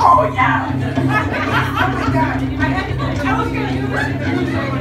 Oh yeah! oh my god! I was gonna do this.